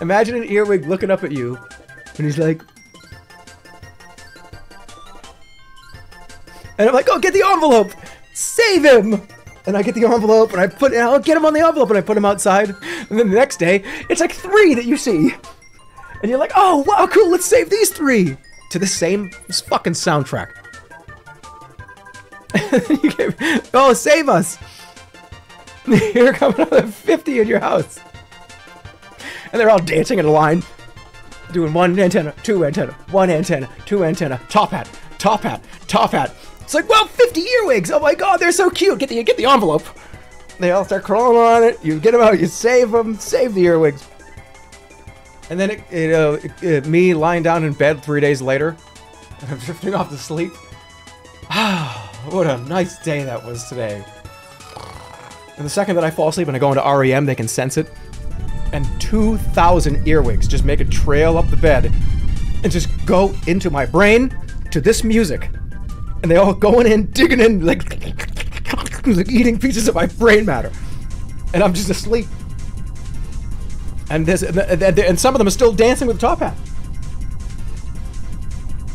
Imagine an earwig looking up at you, and he's like, and I'm like, oh, get the envelope, save him. And I get the envelope, and I put, and I'll get him on the envelope, and I put him outside. And then the next day, it's like three that you see, and you're like, oh, wow, cool, let's save these three to the same fucking soundtrack. oh, save us! Here come another 50 in your house. And they're all dancing in a line. Doing one antenna, two antenna, one antenna, two antenna, top hat, top hat, top hat. It's like, well, 50 earwigs! Oh my god, they're so cute! Get the, get the envelope! They all start crawling on it, you get them out, you save them, save the earwigs. And then it, it, uh, it, it, me lying down in bed three days later, and I'm drifting off to sleep. Ah, what a nice day that was today. And the second that I fall asleep and I go into REM, they can sense it. And 2,000 earwigs just make a trail up the bed and just go into my brain to this music. And they all going in, digging in, like, like eating pieces of my brain matter. And I'm just asleep. And this, and, and some of them are still dancing with the top hat.